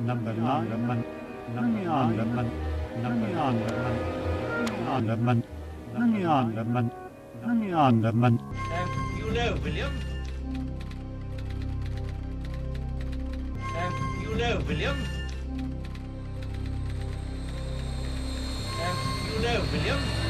number nine, number nine, number nine, number nine, Um, you know, William. You know, William. You know, William.